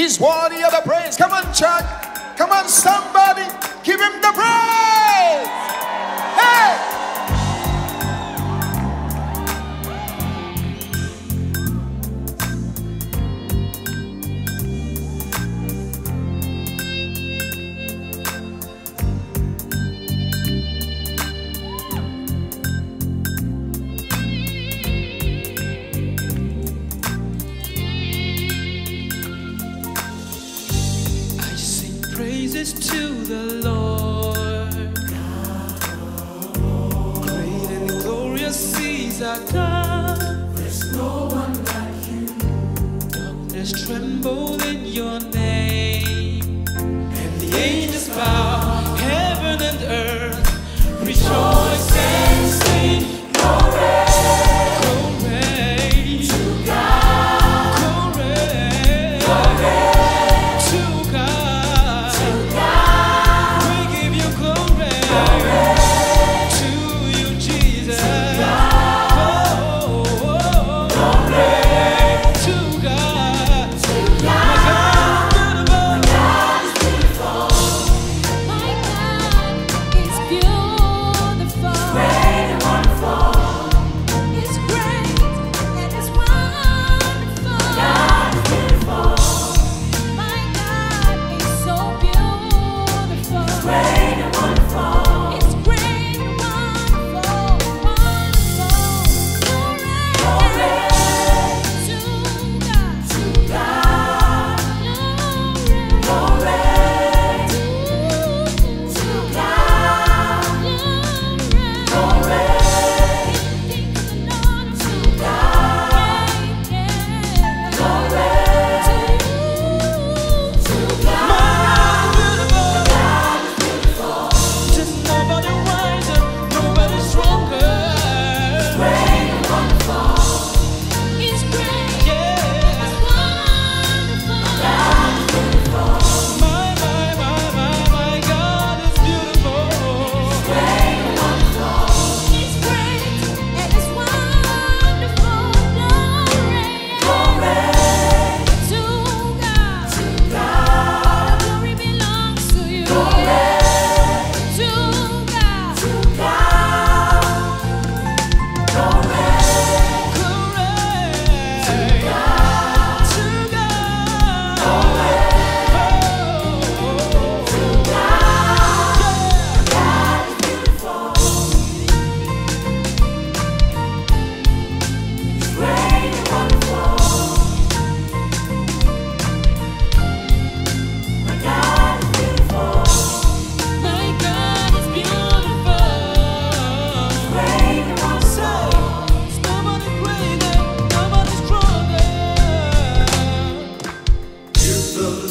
He's worthy of the praise. Come on, church. Come on, somebody. Give him the praise. Praises to the Lord. Great and glorious is our God. There's no one like you. Darkness tremble in your name. And the angels bow, heaven and earth rejoice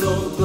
Lord.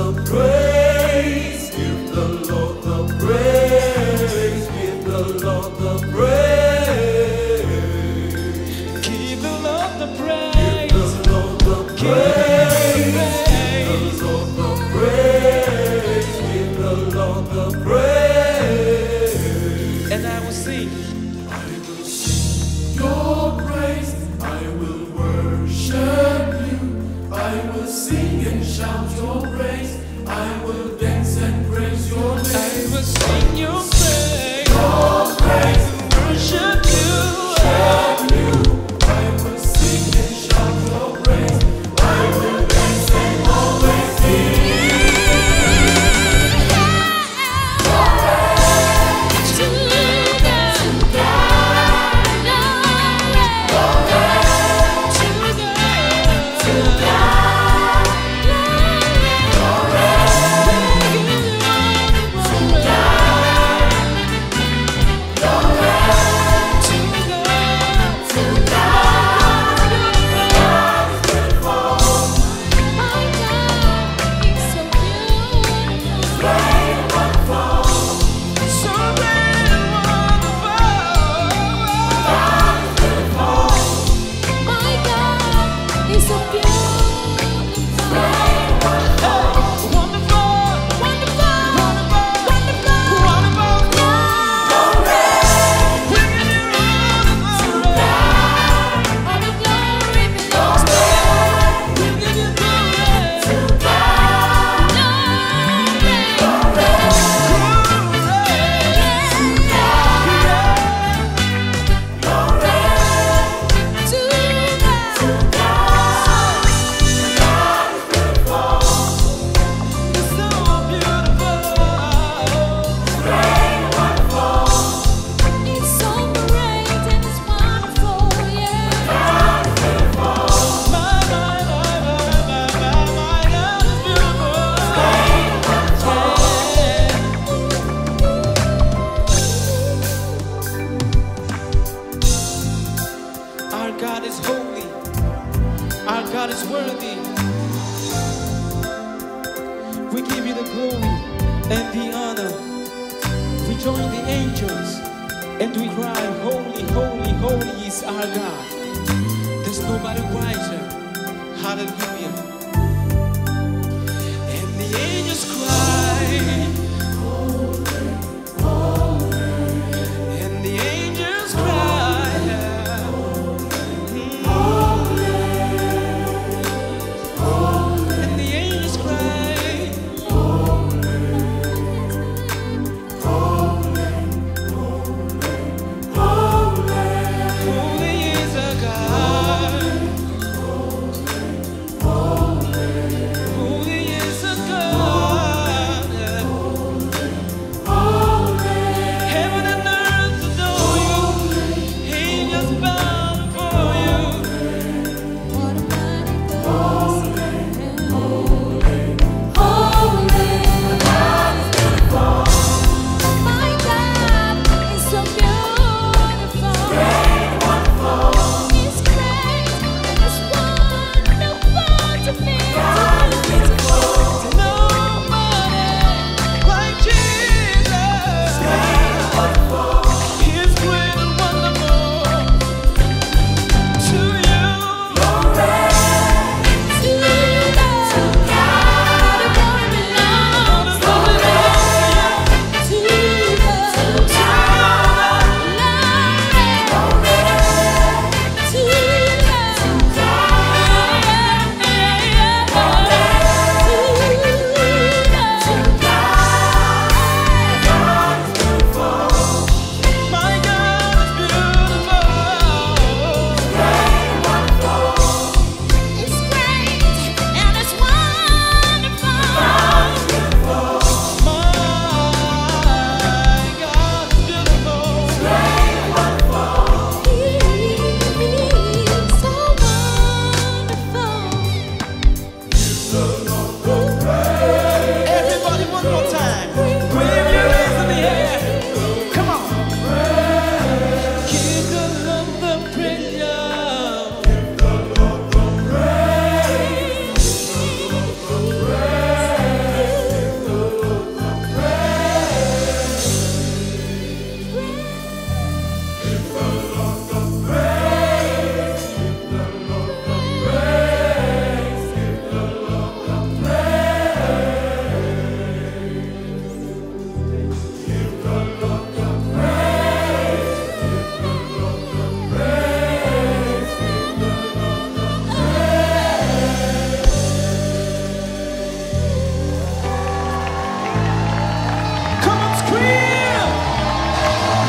Our God is holy. Our God is worthy. We give you the glory and the honor. We join the angels and we cry, Holy, holy, holy is our God. There's nobody wiser. Hallelujah.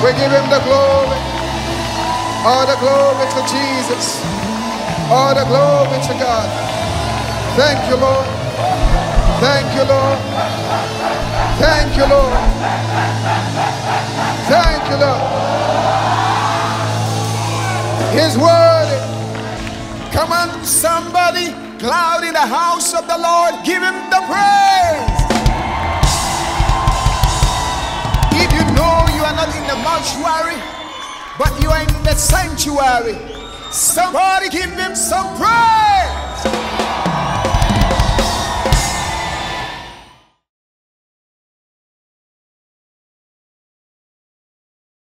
We give him the glory. All the glory to Jesus. All the glory to God. Thank you, Lord. Thank you, Lord. Thank you, Lord. Thank you, Lord. His word. Come on, somebody. Cloud in the house of the Lord. Give him the praise. But you are in the sanctuary, somebody give him some praise.